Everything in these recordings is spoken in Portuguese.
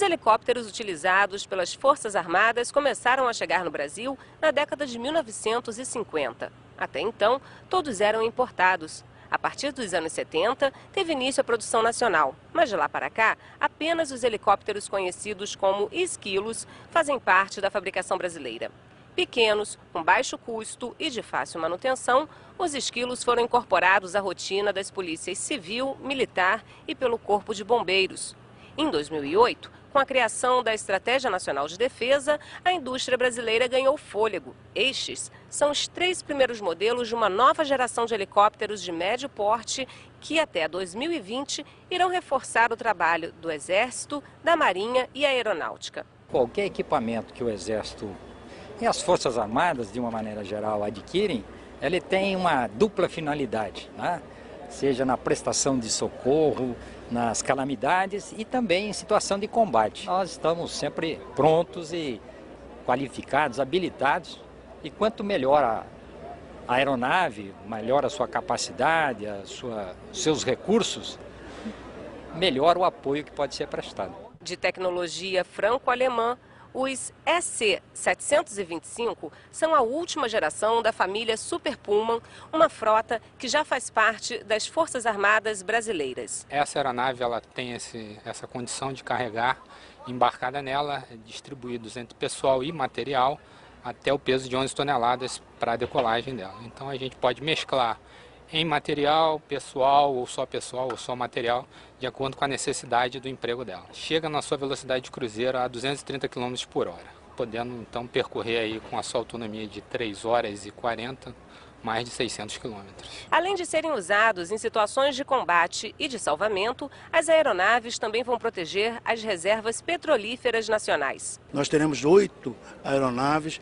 Os helicópteros utilizados pelas Forças Armadas começaram a chegar no Brasil na década de 1950. Até então, todos eram importados. A partir dos anos 70, teve início a produção nacional, mas de lá para cá, apenas os helicópteros conhecidos como esquilos fazem parte da fabricação brasileira. Pequenos, com baixo custo e de fácil manutenção, os esquilos foram incorporados à rotina das polícias civil, militar e pelo Corpo de Bombeiros. Em 2008, com a criação da Estratégia Nacional de Defesa, a indústria brasileira ganhou fôlego. Estes são os três primeiros modelos de uma nova geração de helicópteros de médio porte que até 2020 irão reforçar o trabalho do Exército, da Marinha e Aeronáutica. Qualquer equipamento que o Exército e as Forças Armadas, de uma maneira geral, adquirem, ele tem uma dupla finalidade, né? Seja na prestação de socorro, nas calamidades e também em situação de combate. Nós estamos sempre prontos e qualificados, habilitados, e quanto melhor a, aeronave, melhor a sua capacidade, a sua, seus recursos, melhor o apoio que pode ser prestado. De tecnologia franco-alemã, os EC-725 são a última geração da família Super Pullman, uma frota que já faz parte das Forças Armadas brasileiras. Essa aeronave ela tem esse, essa condição de carregar embarcada nela, distribuídos entre pessoal e material, até o peso de 11 toneladas para a decolagem dela. Então a gente pode mesclar em material, pessoal, ou só pessoal, ou só material, de acordo com a necessidade do emprego dela. Chega na sua velocidade de cruzeiro a 230 km por hora, podendo então percorrer aí com a sua autonomia de 3 horas e 40 mais de 600 quilômetros. Além de serem usados em situações de combate e de salvamento, as aeronaves também vão proteger as reservas petrolíferas nacionais. Nós teremos oito aeronaves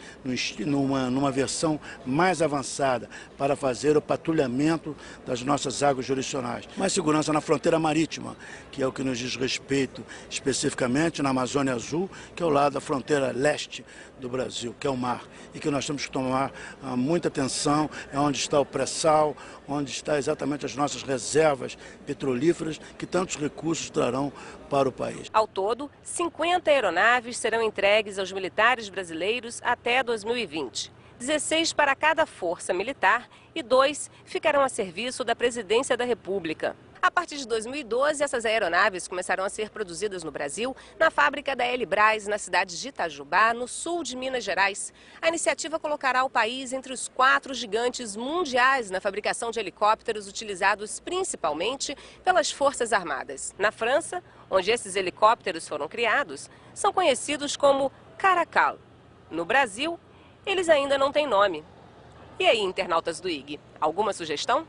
numa, numa versão mais avançada para fazer o patrulhamento das nossas águas jurisdicionais. Mais segurança na fronteira marítima, que é o que nos diz respeito especificamente na Amazônia Azul, que é o lado da fronteira leste do Brasil, que é o mar, e que nós temos que tomar ah, muita atenção é onde está o pré-sal, onde está exatamente as nossas reservas petrolíferas que tantos recursos trarão para o país. Ao todo, 50 aeronaves serão entregues aos militares brasileiros até 2020. 16 para cada força militar e dois ficarão a serviço da Presidência da República. A partir de 2012, essas aeronaves começaram a ser produzidas no Brasil, na fábrica da Elibras, na cidade de Itajubá, no sul de Minas Gerais. A iniciativa colocará o país entre os quatro gigantes mundiais na fabricação de helicópteros utilizados principalmente pelas Forças Armadas. Na França, onde esses helicópteros foram criados, são conhecidos como Caracal. No Brasil, eles ainda não têm nome. E aí, internautas do IG, alguma sugestão?